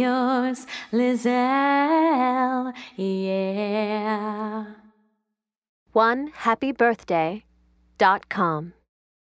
yours, Lizelle, yeah. One happy birthday dot com.